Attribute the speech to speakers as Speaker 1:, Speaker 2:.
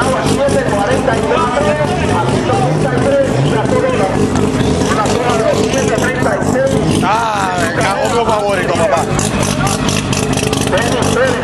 Speaker 1: a las 7.49 Vem, vem.